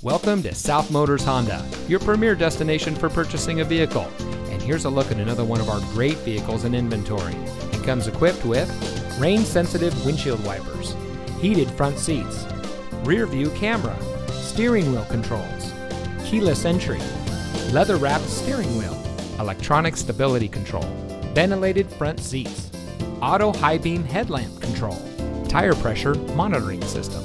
Welcome to South Motors Honda, your premier destination for purchasing a vehicle. And here's a look at another one of our great vehicles in inventory. It comes equipped with rain sensitive windshield wipers, heated front seats, rear view camera, steering wheel controls, keyless entry, leather wrapped steering wheel, electronic stability control, ventilated front seats, auto high beam headlamp control, tire pressure monitoring system,